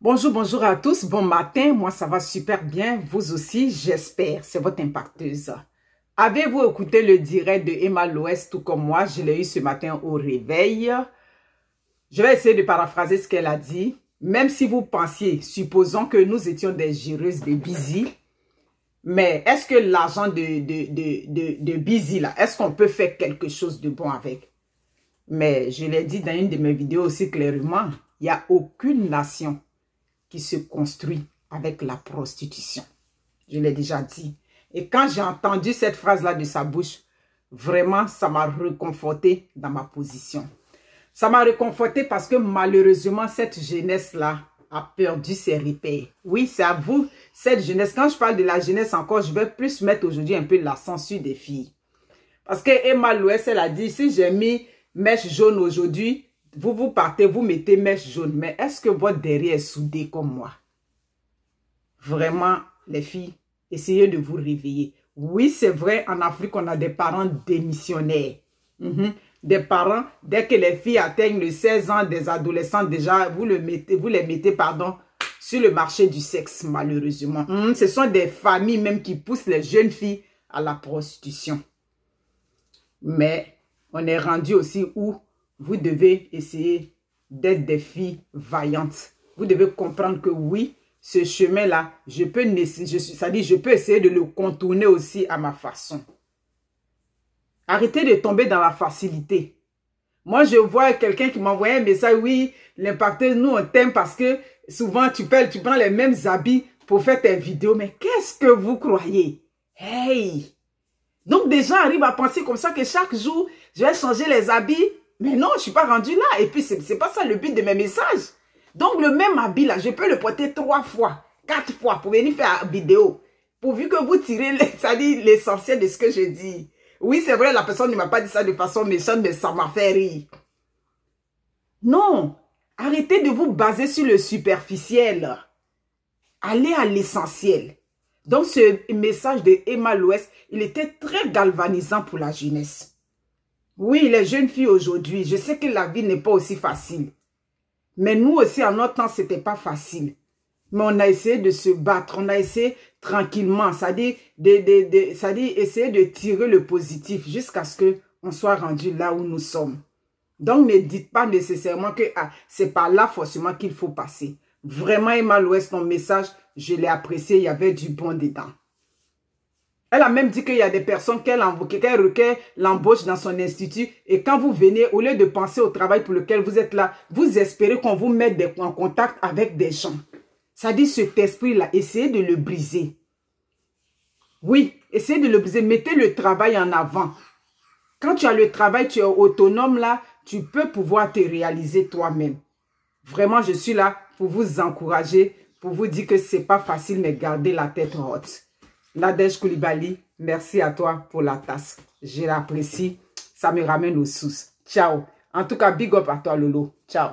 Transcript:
Bonjour, bonjour à tous. Bon matin. Moi, ça va super bien. Vous aussi, j'espère. C'est votre impacteuse. Avez-vous écouté le direct de Emma Loès tout comme moi? Je l'ai eu ce matin au réveil. Je vais essayer de paraphraser ce qu'elle a dit. Même si vous pensiez, supposons que nous étions des géreuses de Busy, mais est-ce que l'argent de, de, Busy, là, est-ce qu'on peut faire quelque chose de bon avec? Mais je l'ai dit dans une de mes vidéos aussi clairement, il n'y a aucune nation qui se construit avec la prostitution. Je l'ai déjà dit. Et quand j'ai entendu cette phrase-là de sa bouche, vraiment, ça m'a réconforté dans ma position. Ça m'a réconforté parce que malheureusement, cette jeunesse-là a perdu ses repères. Oui, c'est à vous, cette jeunesse. Quand je parle de la jeunesse encore, je vais plus mettre aujourd'hui un peu la censure des filles. Parce que Emma Louès, elle a dit, si j'ai mis mèche jaune aujourd'hui, vous, vous partez, vous mettez mèche jaune. Mais est-ce que votre derrière est soudé comme moi? Vraiment, les filles, essayez de vous réveiller. Oui, c'est vrai, en Afrique, on a des parents démissionnaires. Mhm. Des parents, dès que les filles atteignent les 16 ans, des adolescents, déjà, le vous les mettez, pardon, sur le marché du sexe, malheureusement. Mhm. Ce sont des familles même qui poussent les jeunes filles à la prostitution. Mais on est rendu aussi où vous devez essayer d'être des filles vaillantes. Vous devez comprendre que oui, ce chemin-là, je peux, ça dit, je peux essayer de le contourner aussi à ma façon. Arrêtez de tomber dans la facilité. Moi, je vois quelqu'un qui m'envoie un message, oui, l'impacteur, nous, on t'aime parce que souvent, tu, tu prends les mêmes habits pour faire tes vidéos. Mais qu'est-ce que vous croyez? Hey! Donc, des gens arrivent à penser comme ça que chaque jour, je vais changer les habits mais non, je ne suis pas rendu là. Et puis, ce n'est pas ça le but de mes messages. Donc, le même habit là, je peux le porter trois fois, quatre fois pour venir faire vidéo. Pourvu que vous tirez l'essentiel de ce que je dis. Oui, c'est vrai, la personne ne m'a pas dit ça de façon méchante, mais ça m'a fait rire. Non, arrêtez de vous baser sur le superficiel. Allez à l'essentiel. Donc, ce message de Emma Louest, il était très galvanisant pour la jeunesse. Oui, les jeunes filles aujourd'hui, je sais que la vie n'est pas aussi facile. Mais nous aussi, en notre temps, c'était pas facile. Mais on a essayé de se battre, on a essayé tranquillement, c'est-à-dire de, de, essayer de tirer le positif jusqu'à ce qu'on soit rendu là où nous sommes. Donc, ne dites pas nécessairement que ah, c'est par là forcément qu'il faut passer. Vraiment, Emma Louest, ton message, je l'ai apprécié, il y avait du bon dedans. Elle a même dit qu'il y a des personnes qu'elle qu l'embauche dans son institut. Et quand vous venez, au lieu de penser au travail pour lequel vous êtes là, vous espérez qu'on vous mette en contact avec des gens. Ça dit cet esprit-là, essayez de le briser. Oui, essayez de le briser. Mettez le travail en avant. Quand tu as le travail, tu es autonome là, tu peux pouvoir te réaliser toi-même. Vraiment, je suis là pour vous encourager, pour vous dire que c'est pas facile, mais gardez la tête haute. Nadège Koulibaly, merci à toi pour la tasse. Je l'apprécie. Ça me ramène aux sous. Ciao. En tout cas, big up à toi, Lolo. Ciao.